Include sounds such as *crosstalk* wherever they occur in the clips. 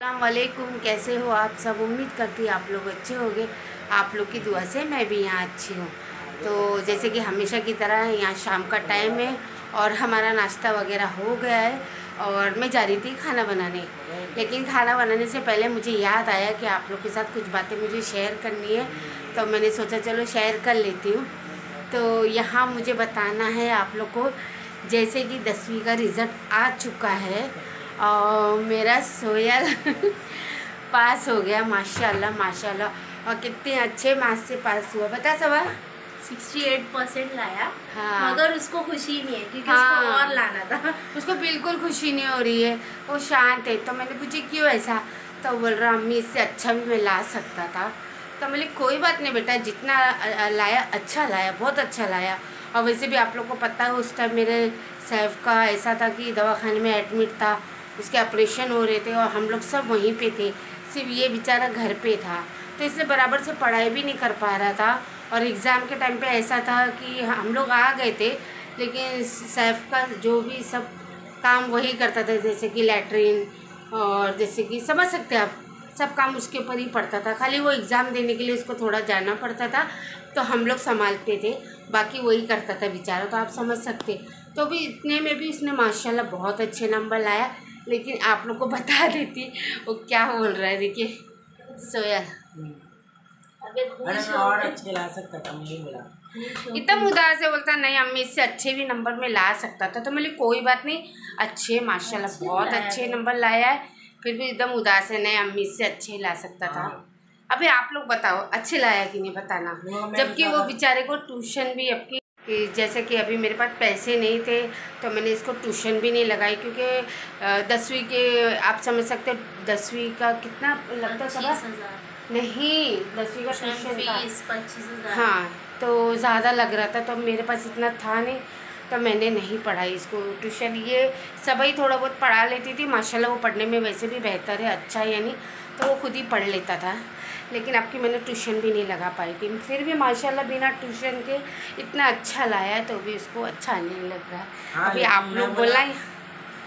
वालेकुम कैसे हो आप सब? उम्मीद करती आप लोग अच्छे होंगे। आप लोग की दुआ से मैं भी यहाँ अच्छी हूँ। तो जैसे कि हमेशा की तरह यहाँ शाम का टाइम है और हमारा नाश्ता वगैरह हो गया है और मैं जा रही थी खाना बनाने। लेकिन खाना बनाने से पहले मुझे याद आया कि आप लोग के साथ कुछ बातें मुझे शेयर करनी है। तो मैंने सोचा चलो शेयर कर लेती हूँ। तो यहाँ मुझे बताना है आप लोग को, जैसे कि दसवीं का रिज़ल्ट आ चुका है और मेरा सोयल *laughs* पास हो गया माशाल्लाह माशाल्लाह। और कितने अच्छे मार्क्स से पास हुआ बता सवा 68 परसेंट लाया हाँ। मगर उसको खुशी नहीं है क्योंकि हाँ। उसको और लाना था। *laughs* उसको बिल्कुल खुशी नहीं हो रही है। वो शांत है। तो मैंने पूछी क्यों ऐसा? तो बोल रहा अम्मी इससे अच्छा भी मैं ला सकता था। तो मैंने कोई बात नहीं बेटा जितना लाया अच्छा लाया बहुत अच्छा लाया। और वैसे भी आप लोग को पता है उस टाइम मेरे सैफ का ऐसा था कि दवाखाने में एडमिट था। उसके ऑपरेशन हो रहे थे और हम लोग सब वहीं पे थे। सिर्फ़ ये बेचारा घर पे था। तो इसलिए बराबर से पढ़ाई भी नहीं कर पा रहा था। और एग्ज़ाम के टाइम पे ऐसा था कि हम लोग आ गए थे, लेकिन सैफ का जो भी सब काम वही करता था, जैसे कि लेटरिन और जैसे कि समझ सकते आप, सब काम उसके ऊपर ही पड़ता था। खाली वो एग्ज़ाम देने के लिए उसको थोड़ा जाना पड़ता था तो हम लोग संभालते थे। बाकी वही करता था बेचारा तो आप समझ सकते तो भी इतने में भी उसने माशाल्लाह बहुत अच्छे नंबर लाया। लेकिन आप लोग को बता देती वो क्या बोल रहा है देखिए। सोया अगर मैंने खुश मैं और अच्छे ला सकता था मुझे मिला खुश इतना उदास से बोलता नहीं अम्मी इससे अच्छे भी नंबर में ला सकता था। तो मैंने कोई बात नहीं अच्छे माशाल्लाह बहुत अच्छे नंबर लाया है फिर भी एकदम उदास है नहीं अम्मी इससे अच्छे ही ला सकता था। हाँ। अभी आप लोग बताओ अच्छे लाया कि नहीं बताना। जबकि वो बेचारे को ट्यूशन भी अब की जैसे कि अभी मेरे पास पैसे नहीं थे तो मैंने इसको ट्यूशन भी नहीं लगाई क्योंकि दसवीं के आप समझ सकते हो दसवीं का कितना लगता है सब नहीं दसवीं का ट्यूशन ट्यूशन फ़ीस पच्चीस हाँ तो ज़्यादा लग रहा था तो मेरे पास इतना था नहीं। तो मैंने नहीं पढ़ाई इसको। ट्यूशन ये सब ही थोड़ा बहुत पढ़ा लेती थी माशाल्लाह वो पढ़ने में वैसे भी बेहतर है अच्छा है यानी तो वो खुद ही पढ़ लेता था। लेकिन आपकी मैंने ट्यूशन भी नहीं लगा पाई थी। फिर भी माशाल्लाह बिना ट्यूशन के इतना अच्छा लाया है तो भी उसको अच्छा नहीं लग रहा। है हाँ, अभी आप लोग बोला- बोला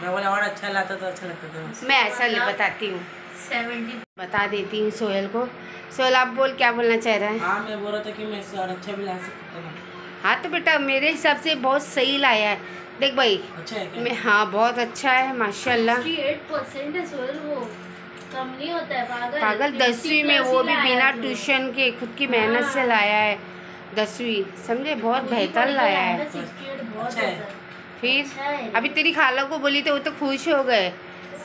मैं बोला और अच्छा लाता तो अच्छा लगता था मैं ऐसा बताती हूँ। सेवेंटी बता देती हूँ सोहेल को। सोहेल आप बोल क्या बोलना चाह रहा है? हाँ मैं बोल रहा था कि मैं इससे और अच्छा भी ला सकता था हाँ तो बेटा मेरे हिसाब से बहुत सही लाया है। देख भाई अच्छा है मैं हाँ बहुत अच्छा है माशाल्लाह। है है पागल। पागल दसवीं में वो भी बिना ट्यूशन के खुद की मेहनत से हाँ। लाया है। दसवीं समझे? बहुत बेहतर लाया है। ना, 68 बहुत अच्छा है। अच्छा। फिर? अच्छा अभी तेरी खाला को बोली तो वो तो खुश हो गए।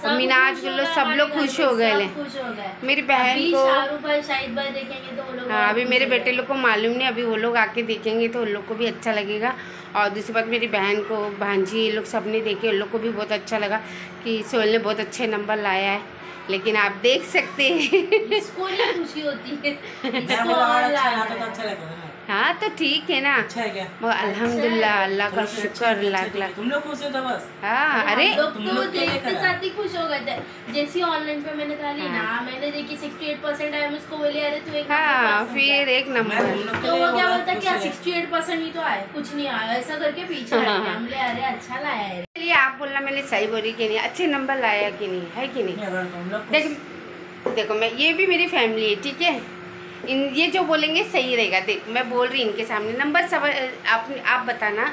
सब मीनाज गुल्लो गए सब लोग खुश हो गए हो मेरी बहन को तो वो लोग हाँ अभी मेरे बेटे लोग को मालूम नहीं अभी वो लोग आके देखेंगे तो उन लोग को भी अच्छा लगेगा। और दूसरी बात मेरी बहन को भांजी ये लोग सबने देखे उन लोग को भी बहुत अच्छा लगा कि सोहेल ने बहुत अच्छे नंबर लाया है। लेकिन आप देख सकते हैं। इसको नहीं खुशी होती है। *laughs* अच्छा तो है। अच्छा तो ठीक है ना। अच्छा है क्या? वो अल्हम्दुलिल्लाह अल्लाह का शुक्र अच्छा है, लाख अच्छा लाख तुम लोग खुश हो तो बस। हाँ अरे तुम तो लोग करा? साथ ही खुश हो गए थे। जैसे ऑनलाइन पे मैंने ली हाँ। ना मैंने देखी 68 परसेंट आया मैं उसको बोली अरे तू एक हाँ नंबर फिर एक नंबर तो वो क्या बोलता क्या है। 68 परसेंट ही तो आया कुछ नहीं आया ऐसा करके पीछे हाँ, हट हाँ। गया। हम बोले अरे अच्छा लाया है। चलिए आप बोलना मैंने सही बोली कि नहीं? अच्छे नंबर लाया कि नहीं? है कि नहीं? देख देखो मैं ये भी मेरी फैमिली है ठीक है? इन ये जो बोलेंगे सही रहेगा। देख मैं बोल रही इनके सामने। नंबर सब आप आप बताना।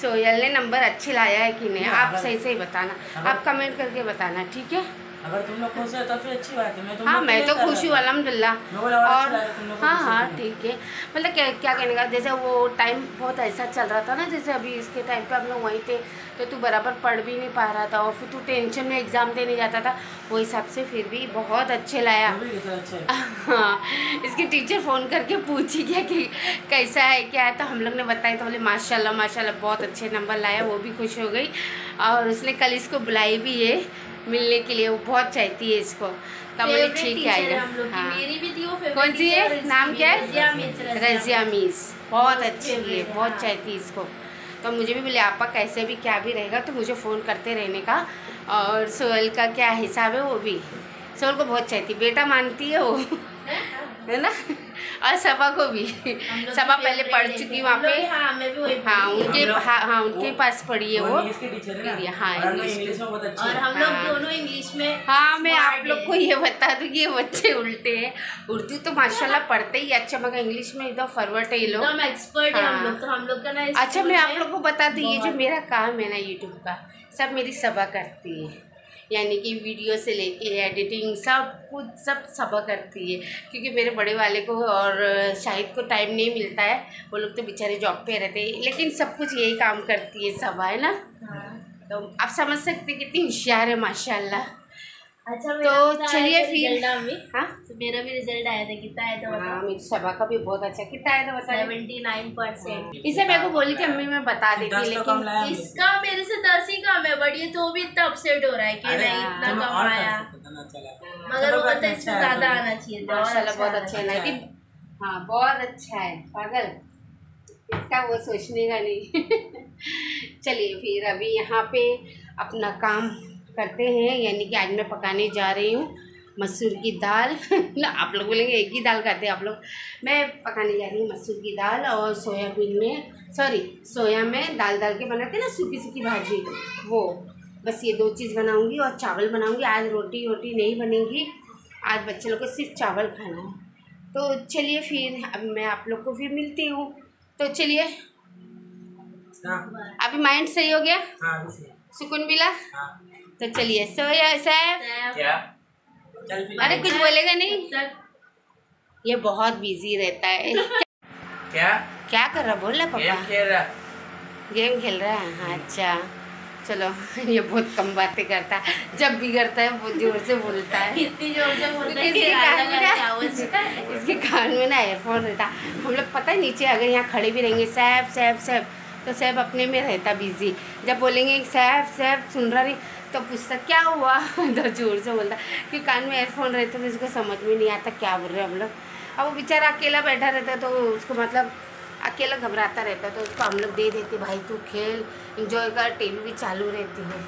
सोयल ने नंबर अच्छे लाया है कि नहीं? हाँ, आप सही सही बताना। आप कमेंट करके बताना ठीक है? अगर तुम लोग खुश है तो फिर अच्छी बात है मैं तुम हाँ मैं तो खुश हूँ। अलहमदिल्ला और हाँ हाँ ठीक है। मतलब क्या क्या कहने का जैसे वो टाइम बहुत ऐसा चल रहा था ना जैसे अभी इसके टाइम पे हम लोग वहीं थे तो तू बराबर पढ़ भी नहीं पा रहा था और फिर तू टेंशन में एग्ज़ाम देने जाता था वो हिसाब से फिर भी बहुत अच्छे लाया। है हाँ इसके टीचर फ़ोन करके पूछी क्या कि कैसा है क्या है तो हम लोग ने बताया तो बोले माशाल्लाह माशाल्लाह बहुत अच्छे नंबर लाया वो भी खुश हो गई। और उसने कल इसको बुलाई भी है मिलने के लिए वो बहुत चाहती है इसको। कमल ठीक है है। हम लोग की मेरी भी थी वो कौन सी है? नाम क्या है? रज़िया मिस, बहुत बहुत अच्छी है बहुत हाँ। चाहती है इसको। तो मुझे भी बोले आपा कैसे भी क्या भी रहेगा तो मुझे फ़ोन करते रहने का। और सोहेल का क्या हिसाब है वो भी। सोहेल को बहुत चाहती बेटा मानती है वो। *laughs* *laughs* है ना? और सबा को भी। सबा पहले पढ़ चुकी वहाँ पे। हाँ मैं भी वही हाँ उनके हाँ हाँ उनके पास पढ़ी है वो है हाँ, इंग्लिश और हम लोग हाँ। दोनों इंग्लिश में हाँ मैं आप लोग को ये बता दूँ ये बच्चे उल्टे हैं। उर्दू तो माशाल्लाह पढ़ते ही अच्छा मगर इंग्लिश में एकदम फॉरवर्ड है ये लोग। एक्सपर्ट है हम। लोग तो हम लोग का ना अच्छा मैं आप लोग को बता दूँ ये जो मेरा काम है ना यूट्यूब का सब मेरी सबा करती है। यानी कि वीडियो से लेके एडिटिंग सब कुछ सब सबा करती है। क्योंकि मेरे बड़े वाले को और शाहिद को टाइम नहीं मिलता है वो लोग तो बेचारे जॉब पे रहते हैं। लेकिन सब कुछ यही काम करती है सबा है ना? हाँ। तो आप समझ सकते हैं कितनी होशियार है माशाल्लाह। अच्छा तो चलिए फिर- हाँ? मेरा भी रिज़ल्ट आया था कितना आया था हाँ मेरी सबा का भी बहुत अच्छा कितना आया था बता दो। सेवेंटी नाइन परसेंट इसे मेरे को बोली थी अम्मी मैं बता देती तो लेकिन इसका है तो भी इतना अपसेट हो रहा है कि नहीं इतना कम आया। मगर वो पता इसमें अच्छा ज़्यादा आना चाहिए माशाल्लाह बहुत अच्छा है हाँ बहुत अच्छा है पागल। इसका वो सोचने का नहीं। *laughs* चलिए फिर अभी यहाँ पे अपना काम करते हैं यानी कि आज मैं पकाने जा रही हूँ। मसूर की दाल। *laughs* ना आप लोग बोलेंगे एक ही दाल खाते हैं आप लोग। मैं पकाने जा रही हूँ मसूर की दाल और सोयाबीन में सॉरी सोया में दाल डाल के बनाते हैं ना सूखी सूखी भाजी। वो बस ये दो चीज़ बनाऊँगी और चावल बनाऊँगी। आज रोटी रोटी नहीं बनेगी। आज बच्चे लोग को सिर्फ़ चावल खाना है। तो चलिए फिर अब मैं आप लोग को फिर मिलती हूँ। तो चलिए हाँ। अभी माइंड सही हो गया? हाँ। सुकून मिला? हाँ। तो चलिए सोया फिर अरे कुछ बोलेगा नहीं? ये बहुत बिज़ी रहता है। क्या? क्या कर रहा? बोल रहा गेम पापा। खेल रहा। गेम खेल रहा है? हाँ, अच्छा। चलो ये बहुत कम बातें करता है। जब भी करता है बहुत ज़ोर से बोलता है। इतनी ज़ोर से बोलता है इसके कान में ना- इसके कान में ना एयरफोन रहता। हम लोग पता है नीचे अगर यहाँ खड़े भी रहेंगे सैब सैब सैब तो सैब अपने में रहता बिज़ी जब बोलेंगे सैब सैब सुन रहा नहीं। तो पूछता क्या हुआ? *laughs* तो ज़ोर से बोलता क्योंकि कान में एयरफोन रहता तो उसको समझ में नहीं आता क्या बोल रहे हम लोग? अब वो बेचारा अकेला बैठा रहता तो उसको मतलब अकेला घबराता रहता है तो उसको हम लोग दे देते भाई तू खेल इंजॉय कर टीवी भी चालू रहती है।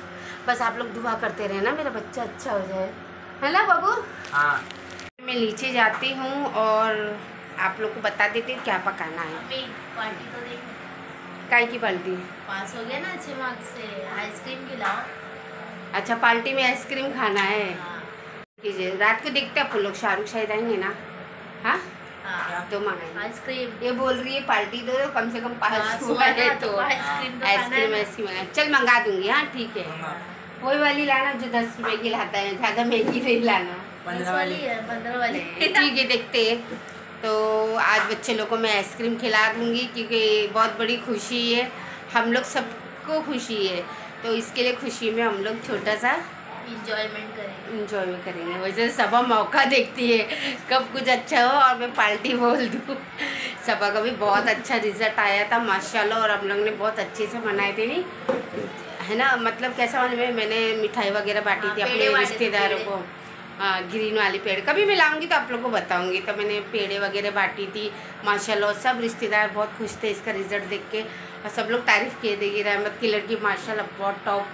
बस आप लोग दुआ करते रहे ना मेरा बच्चा अच्छा हो जाए। है ना बाबू? हाँ। मैं नीचे जाती हूँ और आप लोग को बता देती हूँ क्या पकाना है। पार्टी तो देख। काय की पार्टी? पास हो गया ना अच्छे मार्क्स से आइसक्रीम खिलाओ। अच्छा पार्टी में आइसक्रीम खाना है। हाँ। कीजिए रात को देखते हैं आप लोग शाहरुख शाहिद आएँगे ना? हाँ? हाँ। तो मंगाएँगे आइसक्रीम। ये बोल रही है पार्टी दो तो कम से कम हाँ, पाँच हुआ है तो। तो आइसक्रीम तो आइसक्रीम आइसक्रीम मंगा- चल मंगा दूँगी हाँ ठीक है। वही वाली लाना जो दस रुपए की लाता है ज़्यादा महँगी नहीं लाना। पंद्रह वाली। वाली है पंद्रह वाली। *laughs* ठीक है देखते हैं। तो आज बच्चे लोग को मैं आइसक्रीम खिला दूँगी क्योंकि बहुत बड़ी खुशी है। हम लोग सबको खुशी है। तो इसके लिए खुशी में हम लोग छोटा सा इंजॉयमेंट करेंगे। इंजॉय में करेंगे। वैसे सभा मौका देखती है कब कुछ अच्छा हो और मैं पार्टी बोल दूँ। सभा का भी बहुत अच्छा रिज़ल्ट आया था माशाल्लाह और हम लोग ने बहुत अच्छे से मनाए थे नहीं? है। ना? मतलब कैसा है मैंने मिठाई वगैरह बांटी हाँ, थी अपने रिश्तेदारों को। हाँ ग्रीन वाली पेड़। कभी मैं लाऊँगी तो आप लोग को बताऊँगी। तो मैंने पेड़े वगैरह बांटी थी माशाल्लाह सब रिश्तेदार बहुत खुश थे इसका रिज़ल्ट देख के। और सब लोग तारीफ़ किए कि रहमत की लड़की माशाल्लाह बहुत टॉप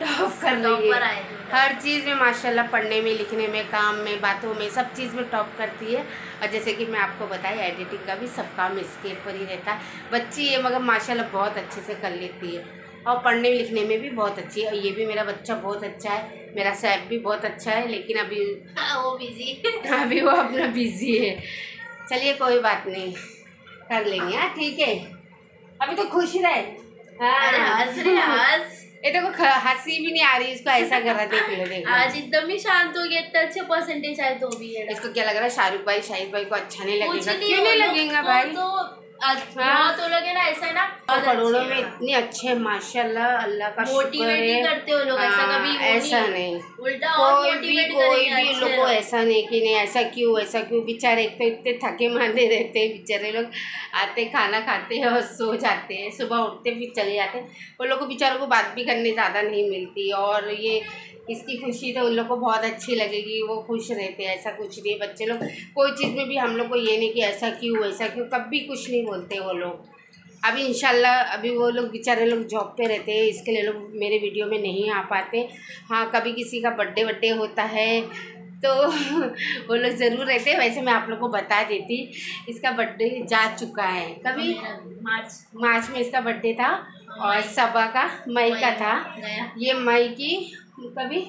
टॉप कर रही है। हर चीज़ में माशाल्लाह पढ़ने में लिखने में काम में बातों में सब चीज़ में टॉप करती है। और जैसे कि मैं आपको बताई एडिटिंग का भी सब काम इसके ऊपर ही रहता है। बच्ची है मगर माशाल्लाह बहुत अच्छे से कर लेती है। और पढ़ने लिखने में भी बहुत अच्छी है। और ये भी मेरा बच्चा बहुत अच्छा है। मेरा सैब भी बहुत अच्छा है लेकिन अभी *laughs* वो बिज़ी है। *laughs* अभी वो अपना बिज़ी है। चलिए कोई बात नहीं। कर लेंगे। हाँ ठीक है। अभी तो खुश रहे। हाँ। हंस *laughs* ये देखो ख- हँसी भी नहीं आ रही इसको ऐसा कर रहा देख लो देखो आज एकदम ही शांत हो गया। इतना अच्छे परसेंटेज आए तो भी है इसको क्या लग रहा है शाहरुख भाई शाहिद भाई को अच्छा नहीं लगेगा? क्यों नहीं लगेगा। भाई? तो हाँ। वो लोग है ना ऐसा है ना और करोड़ों में इतने अच्छे माशाल्लाह अल्लाह का मोटिवेट करते हो लोग ऐसा हाँ, कभी ऐसा नहीं उल्टा कोई भी कोई भी लोग को ऐसा नहीं कि नहीं ऐसा क्यों ऐसा क्यों? बेचारे एक तो इतने थके मांदे रहते हैं बेचारे लोग आते खाना खाते हैं और सो जाते हैं। सुबह उठते फिर चले जाते हैं। वो लोग को बेचारों को बात भी करने ज़्यादा नहीं मिलती। और ये इसकी खुशी तो उन लोग को बहुत अच्छी लगेगी वो खुश रहते हैं ऐसा कुछ नहीं। बच्चे लोग कोई चीज़ में भी हम लोग को ये नहीं कि ऐसा क्यों ऐसा क्यों कभी कुछ नहीं बोलते वो लोग। अभी इंशाल्लाह अभी वो लोग बेचारे लोग जॉब पे रहते हैं इसके लिए लोग मेरे वीडियो में नहीं आ पाते। हाँ कभी किसी का बर्थडे वड्डे होता है तो *laughs* वो लोग ज़रूर रहते वैसे मैं आप लोग को बता देती इसका बर्थडे जा चुका है। कभी? मार्च। मार्च में इसका बर्थडे था और सबा का मई का था। ये मई की कभी?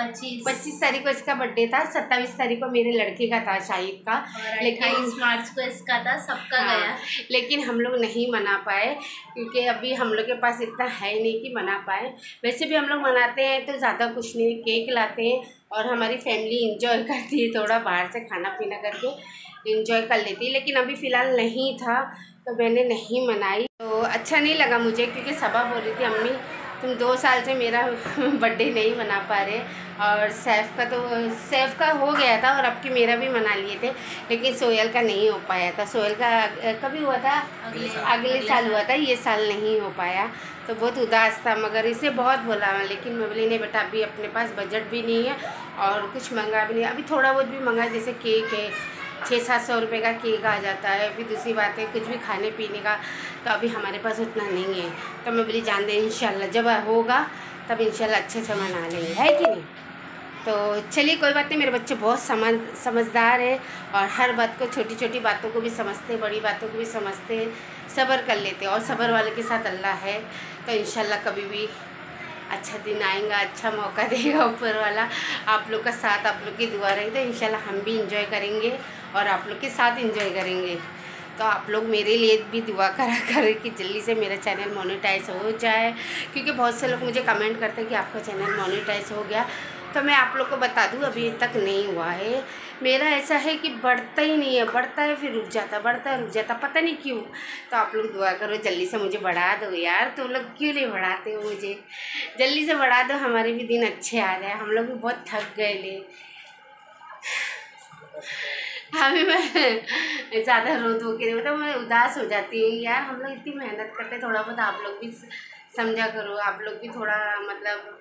पच्चीस। पच्चीस तारीख को इसका बर्थडे था सत्ताईस तारीख को मेरे लड़के का था शाहिद का। लेकिन मार्च को इसका था सबका हाँ, गया। लेकिन हम लोग नहीं मना पाए क्योंकि अभी हम लोग के पास इतना है ही नहीं कि मना पाए। वैसे भी हम लोग मनाते हैं तो ज़्यादा कुछ नहीं केक लाते हैं और हमारी फैमिली इंजॉय करती है थोड़ा बाहर से खाना पीना करके इंजॉय कर लेती है। लेकिन अभी फ़िलहाल नहीं था तो मैंने नहीं मनाई। तो अच्छा नहीं लगा मुझे क्योंकि सबा बोल रही थी अम्मी तुम दो साल से मेरा *laughs* बर्थडे नहीं मना पा रहे। और सैफ का तो सैफ का हो गया था और अब की मेरा भी मना लिए थे लेकिन सोयल का नहीं हो पाया था। सोयल का कभी हुआ था? अगले अगले साल हुआ था ये साल नहीं हो पाया। तो बहुत उदास था मगर इसे बहुत बोला लेकिन मैं बोली नहीं बेटा अभी अपने पास बजट भी नहीं है और कुछ मंगा भी नहीं। अभी थोड़ा बहुत भी मंगा जैसे केक है छः सात सौ रुपये का केक आ जाता है, फिर दूसरी बात है कुछ भी खाने पीने का तो अभी हमारे पास उतना नहीं है। तो मैं बोली, जान दे, इंशाल्लाह, जब होगा, तब इंशाल्लाह अच्छे से मना लेंगे। है कि नहीं? तो चलिए, कोई बात नहीं, मेरे बच्चे बहुत समझ, समझदार है और हर बात को छोटी छोटी बातों को भी समझते हैं, बड़ी बातों को भी समझते हैं, सब्र कर लेते हैं और सब्र वाले के साथ अल्लाह है। तो इंशाल्लाह कभी भी अच्छा दिन आएगा अच्छा मौका देगा ऊपर वाला। आप लोग का साथ आप लोग की दुआ रही तो इंशाल्लाह हम भी इंजॉय करेंगे और आप लोग के साथ इंजॉय करेंगे। तो आप लोग मेरे लिए भी दुआ करा *laughs* करें कि जल्दी से मेरा चैनल मोनेटाइज हो जाए। क्योंकि बहुत से लोग मुझे कमेंट करते हैं कि आपका चैनल मोनेटाइज हो गया। तो मैं आप लोग को बता दूँ, अभी तक नहीं हुआ है। मेरा ऐसा है कि बढ़ता ही नहीं है, बढ़ता है, फिर रुक जाता, बढ़ता है, रुक जाता, पता नहीं क्यों। तो आप लोग दुआ करो, जल्दी से मुझे बढ़ा दो यार। तो लोग क्यों नहीं बढ़ाते हो मुझे? जल्दी से बढ़ा दो, हमारे भी दिन अच्छे आ जाए हम लोग भी बहुत थक गए ले अभी मैं ज़्यादा रो धो के मतलब मैं उदास हो जाती हूँ यार। हम लोग इतनी मेहनत करते थोड़ा बहुत आप लोग भी समझा करो। आप लोग भी थोड़ा मतलब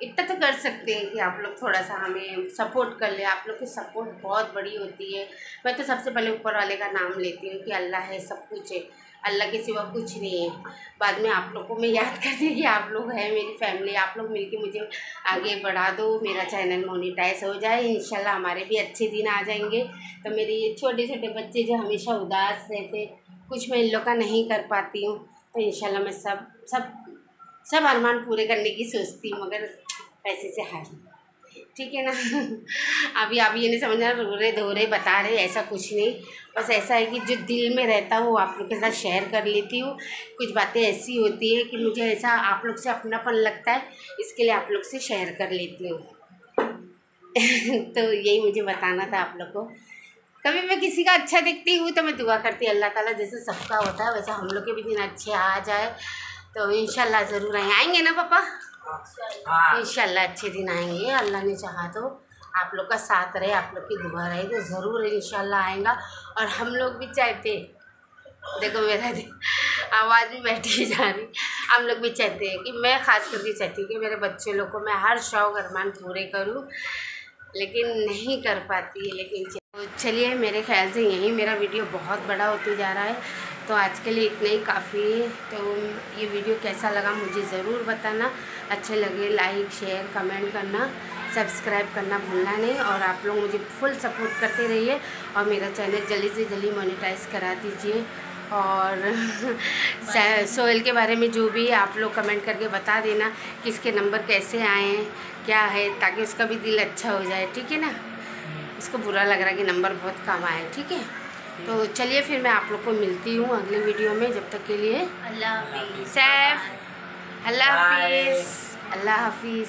इतना तो कर सकते हैं कि आप लोग थोड़ा सा हमें सपोर्ट कर ले। आप लोग की सपोर्ट बहुत बड़ी होती है। मैं तो सबसे पहले ऊपर वाले का नाम लेती हूँ कि अल्लाह है, सब कुछ है। अल्लाह के सिवा कुछ नहीं है। बाद में आप लोग को मैं याद करती हूँ कि आप लोग हैं मेरी फैमिली आप लोग मिलके मुझे आगे बढ़ा दो। मेरा चैनल मोनिटाइज हो जाए। इंशाल्लाह हमारे भी अच्छे दिन आ जाएँगे। तो मेरे ये छोटे छोटे बच्चे जो हमेशा उदास रहते, कुछ मैं इन लोग का नहीं कर पाती हूँ। तो इंशाल्लाह मैं सब सब सब अरमान पूरे करने की सोचती हूँ। मगर पैसे से हार। ठीक है ना? *laughs* अभी आप ये नहीं समझना रो रहे धो रहे बता रहे, ऐसा कुछ नहीं। बस ऐसा है कि जो दिल में रहता है आप लोग के साथ शेयर कर लेती हूँ। कुछ बातें ऐसी होती है कि मुझे ऐसा आप लोग से अपनापन लगता है, इसके लिए आप लोग से शेयर कर लेती हूँ। *laughs* तो यही मुझे बताना था आप लोग को। कभी मैं किसी का अच्छा देखती हूँ तो मैं दुआ करती अल्लाह ताला जैसे सबका होता है, वैसे हम लोग के भी दिन अच्छे आ जाए। तो इंशाल्लाह ज़रूर आए। आएँगे ना पापा? इंशाल्लाह अच्छे दिन आएँगे, अल्लाह ने चाहा तो आप लोग का साथ रहे, आप लोग की दुआ रहे तो ज़रूर इंशाल्लाह आएगा। और हम लोग भी चाहते, देखो मेरा आवाज़ भी बैठी *laughs* जा रही। हम लोग भी चाहते हैं कि, मैं खास करके चाहती हूँ कि मेरे बच्चे लोग को मैं हर शौक अरमान पूरे करूँ, लेकिन नहीं कर पाती लेकिन चलिए मेरे ख्याल से यही मेरा वीडियो बहुत बड़ा होते जा रहा है। तो आज के लिए इतना ही काफ़ी। है तो ये वीडियो कैसा लगा मुझे ज़रूर बताना। अच्छे लगे लाइक, शेयर, कमेंट करना। सब्सक्राइब करना भूलना नहीं। और आप लोग मुझे फुल सपोर्ट करते रहिए और मेरा चैनल जल्दी से जल्दी मोनेटाइज करा दीजिए। और *laughs* सोहेल के बारे में जो भी आप लोग कमेंट करके बता देना कि इसके नंबर कैसे आए हैं, क्या है, ताकि उसका भी दिल अच्छा हो जाए। ठीक है ना? उसको बुरा लग रहा है कि नंबर बहुत कम आए ठीक है? तो चलिए फिर मैं आप लोग को मिलती हूँ अगले वीडियो में जब तक के लिए। अल्लाह हाफिज़। सैफ। अल्लाह हाफिज़। अल्लाह हाफिज़।